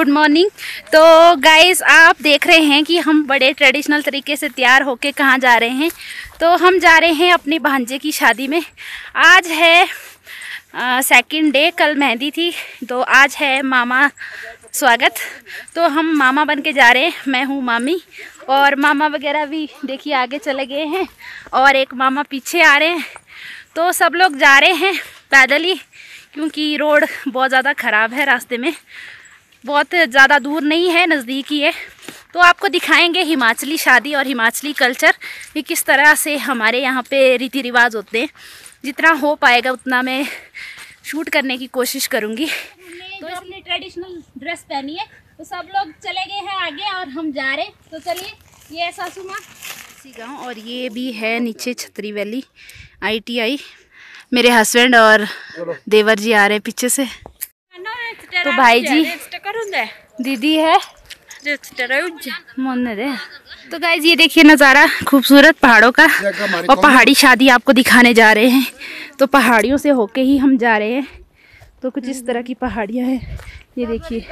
Good morning. तो guys आप देख रहे हैं कि हम बड़े ट्रेडिशनल तरीके से तैयार होके कहाँ जा रहे हैं। तो हम जा रहे हैं अपने भांजे की शादी में। आज है सेकंड डे कल मेहंदी थी तो आज है मामा स्वागत। तो हम मामा बन के जा रहे हैं, मैं हूँ मामी, और मामा वगैरह भी देखिए आगे चले गए हैं, और एक मामा पीछे आ रहे हैं। तो सब लोग जा रहे हैं पैदल ही, क्योंकि रोड बहुत ज़्यादा ख़राब है रास्ते में। बहुत ज़्यादा दूर नहीं है नज़दीक ही है। तो आपको दिखाएँगे हिमाचली शादी और हिमाचली कल्चर कि किस तरह से हमारे यहाँ पे रीति रिवाज होते हैं। जितना हो पाएगा उतना मैं शूट करने की कोशिश करूँगी। तो अपनी ट्रेडिशनल ड्रेस पहनी है तो सब लोग चले गए हैं आगे और हम जा रहे हैं। तो चलिए ये सासू माँ। गाँव और ये भी है नीचे छतरी वैली आईटीआई मेरे हस्बैंड और देवर जी आ रहे हैं पीछे से। तो भाई जी दीदी है। मोने दे तो गाइज़ ये देखिए नज़ारा खूबसूरत पहाड़ों का और पहाड़ी शादी आपको दिखाने जा रहे हैं। तो पहाड़ियों से होके ही हम जा रहे हैं। तो कुछ इस तरह की पहाड़ियाँ हैं। ये देखिए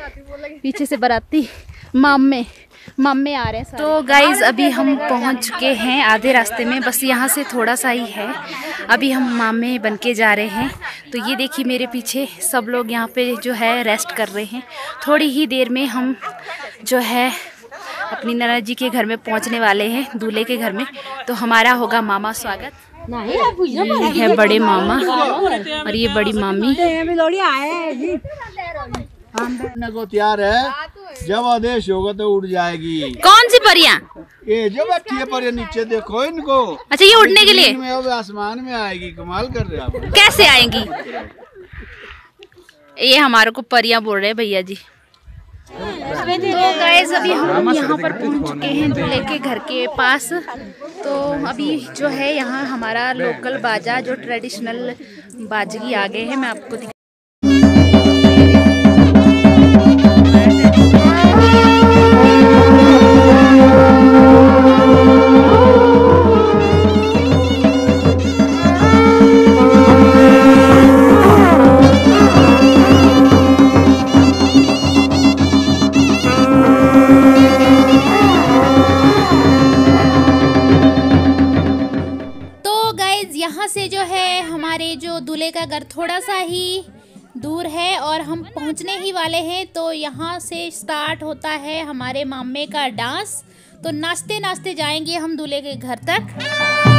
पीछे से बराती। मामे मामे आ रहे हैं तो गाइज़ अभी हम पहुँच चुके हैं आधे रास्ते में बस यहाँ से थोड़ा सा ही है। अभी हम मामे बन के जा रहे हैं। तो ये देखिए मेरे पीछे सब लोग यहाँ पे जो है रेस्ट कर रहे हैं। थोड़ी ही देर में हम जो है अपनी नाना जी के घर में पहुँचने वाले हैं दूल्हे के घर में। तो हमारा होगा मामा स्वागत। ये है बड़े मामा और ये बड़ी मामी। तैयार है। जब आदेश होगा तो उड़ जाएगी। कौन सी परियाँ? ये जो बैठी है पर नीचे देखो इनको। अच्छा ये उड़ने के लिए? में आसमान में आएगी कमाल कर रहे आप। कैसे आएँगी? ये हमारे को परियाँ बोल रहे हैं भैया जी। तो गाइस अभी हम यहाँ पर पहुँच चुके हैं दूल्हे के घर के पास। तो अभी जो है यहाँ हमारा लोकल बाजा जो ट्रेडिशनल बाजगी आ गए हैं मैं आपको दूर है और हम पहुँचने ही वाले हैं तो यहाँ से स्टार्ट होता है हमारे मामे का डांस तो नाचते नाचते जाएँगे हम दूल्हे के घर तक।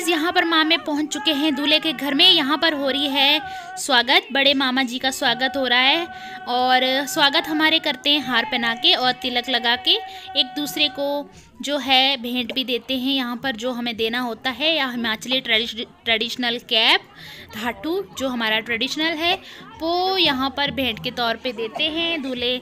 पहुँच चुके हैं। दूल्हे के घर में यहाँ पर हो रही है स्वागत। बड़े मामा जी का स्वागत हो रहा है और स्वागत हमारे करते हैं हार पहना के और तिलक लगा के। एक दूसरे को जो है भेंट भी देते हैं यहाँ पर जो हमें देना होता है। या हिमाचली ट्रेडिशनल कैप, धाटू जो हमारा ट्रेडिशनल है, वो यहाँ पर भेंट के तौर पे देते हैं। दूल्हे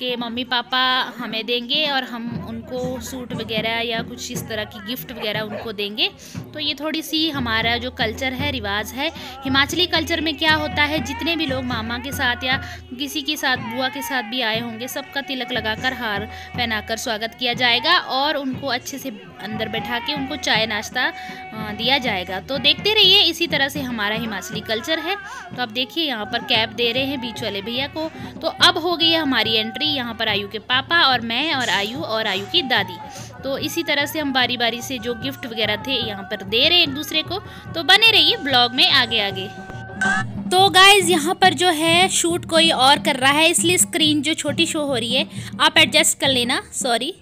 के मम्मी पापा हमें देंगे और हम उनको सूट वगैरह या कुछ इस तरह की गिफ्ट वगैरह उनको देंगे। तो ये थोड़ी सी हमारा जो कल्चर है, रिवाज है। हिमाचली कल्चर में क्या होता है, जितने भी लोग मामा के साथ या किसी के साथ, बुआ के साथ भी आए होंगे, सबका तिलक लगाकर हार पहनाकर स्वागत किया जाएगा और उनको अच्छे से अंदर बैठा के उनको चाय नाश्ता दिया जाएगा। तो देखते रहिए, इसी तरह से हमारा हिमाचली कल्चर है। तो अब देखिए, यहाँ पर कैब दे रहे हैं बीच वाले भैया को। तो अब हो गई है हमारी एंट्री। यहाँ पर आयु के पापा और मैं और आयु और आयु की दादी। तो इसी तरह से हम बारी बारी से जो गिफ्ट वगैरह थे यहाँ पर दे रहे एक दूसरे को तो बने रहिए ब्लॉग में आगे आगे तो गाइज़ यहाँ पर जो है शूट कोई और कर रहा है, इसलिए स्क्रीन जो छोटी शो हो रही है, आप एडजस्ट कर लेना सॉरी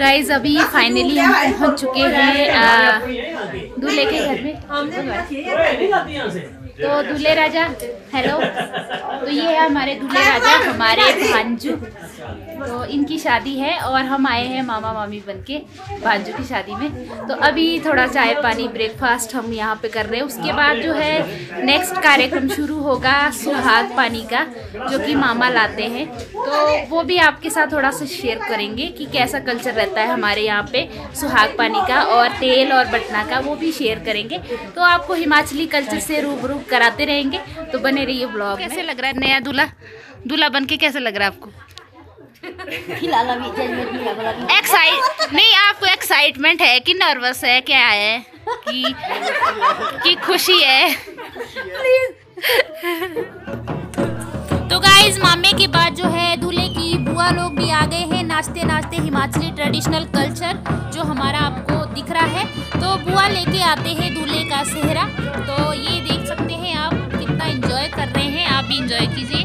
गाइज़ अभी फाइनली हम पहुँच चुके हैं दूल्हे के घर में। तो दूल्हे राजा हेलो तो ये है हमारे दूल्हे राजा, हमारे भांजू। तो इनकी शादी है और हम आए हैं मामा मामी बन के भांजू की शादी में। तो अभी थोड़ा चाय पानी ब्रेकफास्ट हम यहाँ पे कर रहे हैं। उसके बाद जो है नेक्स्ट कार्यक्रम शुरू होगा सुहाग पानी का, जो कि मामा लाते हैं। तो वो भी आपके साथ थोड़ा सा शेयर करेंगे कि कैसा कल्चर रहता है हमारे यहाँ पे सुहाग पानी का और तेल और बटना का, वो भी शेयर करेंगे। तो आपको हिमाचली कल्चर से रूबरू कराते रहेंगे तो बने रहिए ब्लॉग कैसे लग रहा है? नया दूल्हा? दूल्हा बन के कैसे लग रहा है आपको? एक्साइट नहीं आपको एक्साइटमेंट है कि नर्वस है क्या है? कि कि खुशी है। तो गाइज़ मामे के बाद जो है दूल्हे की बुआ लोग भी आ गए हैं। नाचते नाचते हिमाचली ट्रेडिशनल कल्चर जो हमारा आपको दिख रहा है। तो बुआ लेके आते हैं दूल्हे का सेहरा। तो ये देख सकते हैं आप भी इंजॉय कीजिए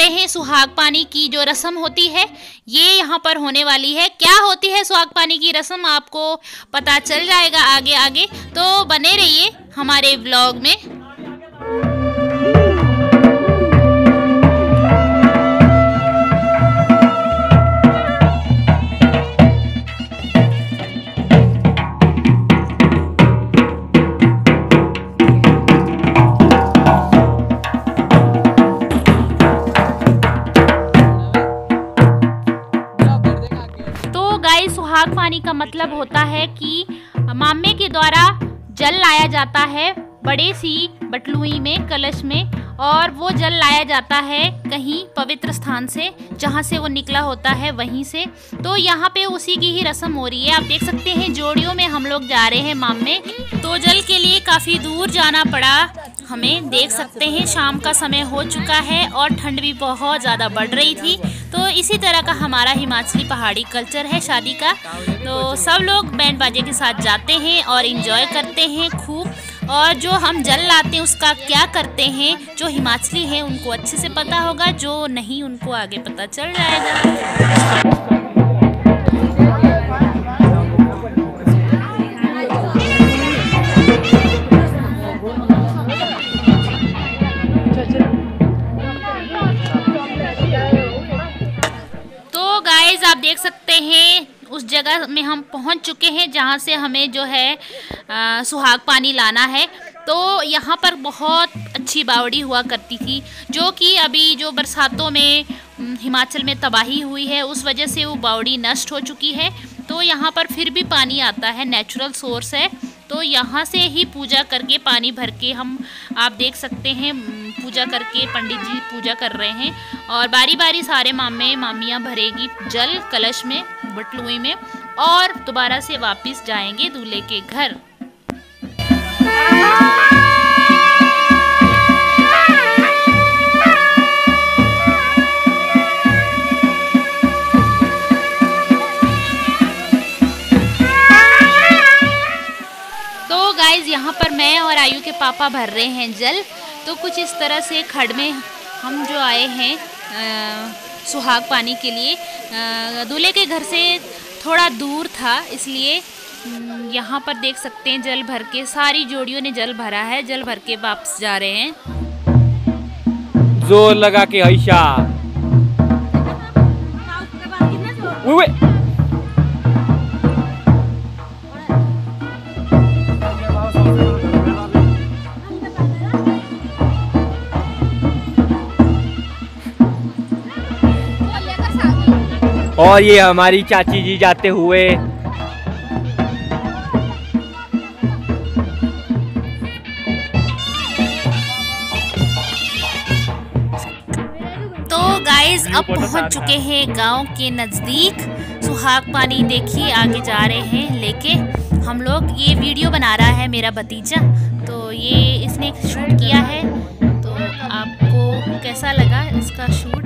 रहे हैं सुहाग पानी की जो रस्म होती है, ये यहाँ पर होने वाली है। क्या होती है सुहाग पानी की रस्म आपको पता चल जाएगा आगे आगे तो बने रहिए हमारे ब्लॉग में। सुहाग पानी का मतलब होता है कि मामे के द्वारा जल लाया जाता है बड़े सी बटलुई में, कलश में, और वो जल लाया जाता है कहीं पवित्र स्थान से, जहाँ से वो निकला होता है वहीं से। तो यहाँ पे उसी की ही रस्म हो रही है। आप देख सकते हैं, जोड़ियों में हम लोग जा रहे हैं मामे। तो जल के लिए काफ़ी दूर जाना पड़ा। हमें देख सकते हैं, शाम का समय हो चुका है और ठंड भी बहुत ज़्यादा बढ़ रही थी। तो इसी तरह का हमारा हिमाचली पहाड़ी कल्चर है शादी का। तो सब लोग बैंड बाजे के साथ जाते हैं और इन्जॉय करते हैं खूब। और जो हम जल लाते हैं, उसका क्या करते हैं, जो हिमाचली हैं, उनको अच्छे से पता होगा, जो नहीं, उनको आगे पता चल जाएगा। आप देख सकते हैं उस जगह में हम पहुँच चुके हैं जहाँ से हमें जो है आ, सुहाग पानी लाना है। तो यहाँ पर बहुत अच्छी बावड़ी हुआ करती थी जो कि अभी जो बरसातों में हिमाचल में तबाही हुई है उस वजह से वो बावड़ी नष्ट हो चुकी है। तो यहाँ पर फिर भी पानी आता है नेचुरल सोर्स है। तो यहाँ से ही पूजा करके पानी भर के हम आप देख सकते हैं पूजा करके पंडित जी पूजा कर रहे हैं और बारी बारी सारे मामे, मामियाँ भरेगी जल कलश में बटलुई में और दोबारा से वापस जाएँगे दूल्हे के घर। तो यहाँ पर मैं और आयु के पापा भर रहे हैं जल। तो कुछ इस तरह से खड़ में हम जो आए हैं सुहाग पानी के लिए। दूल्हे के घर से थोड़ा दूर था इसलिए हम्म, यहाँ पर देख सकते हैं जल भर के सारी जोड़ियों ने जल भरा है जल भर के वापस जा रहे हैं। ज़ोर लगा के ऐसा और ये हमारी चाची जी जाते हुए। तो गाइस अब पहुँच चुके हैं गाँव के नज़दीक। सुहाग पानी देखिए आगे जा रहे हैं लेके। हम लोग ये वीडियो बना रहा है मेरा भतीजा। तो ये इसने शूट किया है। तो आपको कैसा लगा इसका शूट?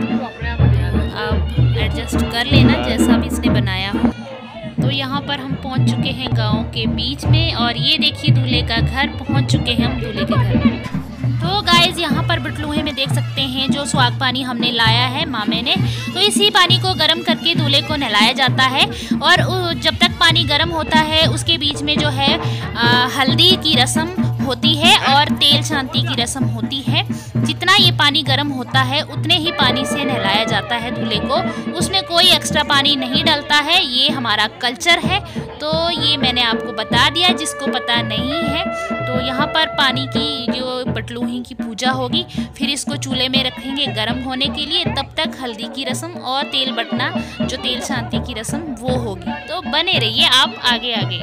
पर हम पहुँच चुके हैं गाँव के बीच में और ये देखिए दूल्हे का घर पहुँच चुके हैं हम दूल्हे के घर। तो गाइज़ यहाँ पर बटलूहे में देख सकते हैं जो सुहाग पानी हमने लाया है मामे ने। तो इसी पानी को गर्म करके दूल्हे को नहलाया जाता है और जब तक पानी गर्म होता है उसके बीच में जो है आ, हल्दी की रस्म होती है और तेल शांति की रस्म होती है। जितना ये पानी गर्म होता है उतने ही पानी से नहलाया जाता है दूल्हे को। उसमें कोई एक्स्ट्रा पानी नहीं डलता है, ये हमारा कल्चर है। तो ये मैंने आपको बता दिया, जिसको पता नहीं है। तो यहाँ पर पानी की जो पटलूही की पूजा होगी, फिर इसको चूल्हे में रखेंगे गर्म होने के लिए। तब तक हल्दी की रस्म और तेल बटना, जो तेल शांति की रस्म, वो होगी। तो बने रहिए आप आगे आगे।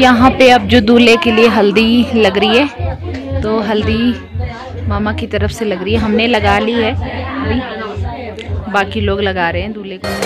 यहाँ पे अब जो दूल्हे के लिए हल्दी लग रही है तो हल्दी मामा की तरफ़ से लग रही है। हमने लगा ली है, अभी बाकी लोग लगा रहे हैं दूल्हे को।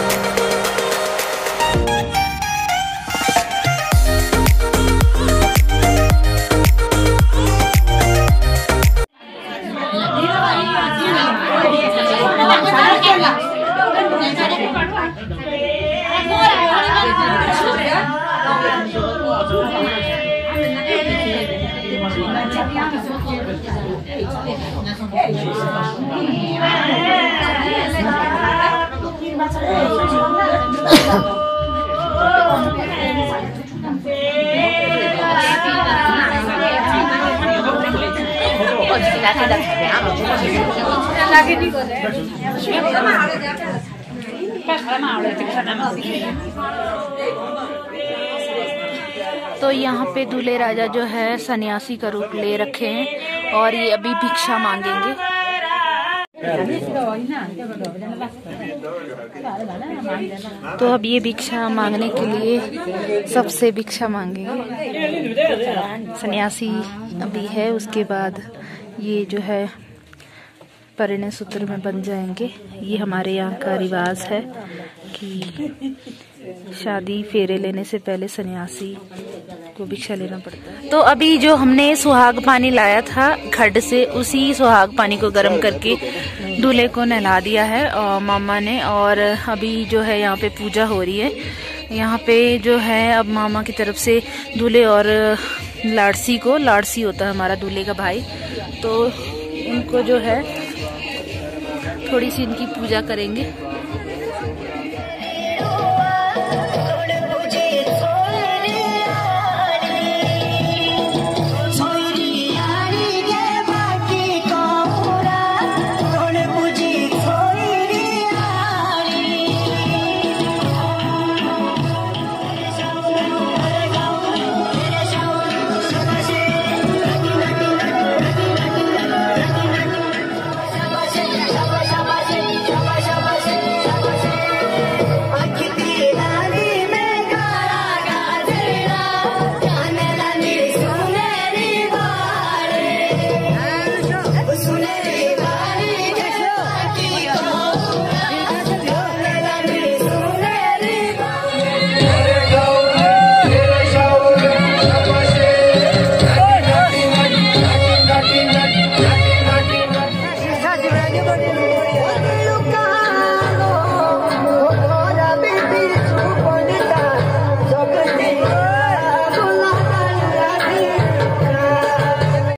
तो यहाँ पे दूल्हे राजा जो है सन्यासी का रूप ले रखे हैं। और ये अभी भिक्षा मांगेंगे। तो अब ये भिक्षा मांगने के लिए सबसे भिक्षा मांगेंगे। सन्यासी अभी है, उसके बाद ये जो है परिणय सूत्र में बन जाएँगे। ये हमारे यहाँ का रिवाज है कि शादी फेरे लेने से पहले सन्यासी को भिक्षा लेना पड़ता है। तो अभी जो हमने सुहाग पानी लाया था खड्ड से, उसी सुहाग पानी को गर्म करके दूल्हे को नहला दिया है और मामा ने। और अभी जो है यहाँ पे पूजा हो रही है। यहाँ पे जो है अब मामा की तरफ़ से दूल्हे और लाड़सी को, लाड़सी होता है हमारा दूल्हे का भाई। तो उनको जो है थोड़ी सी इनकी पूजा करेंगे।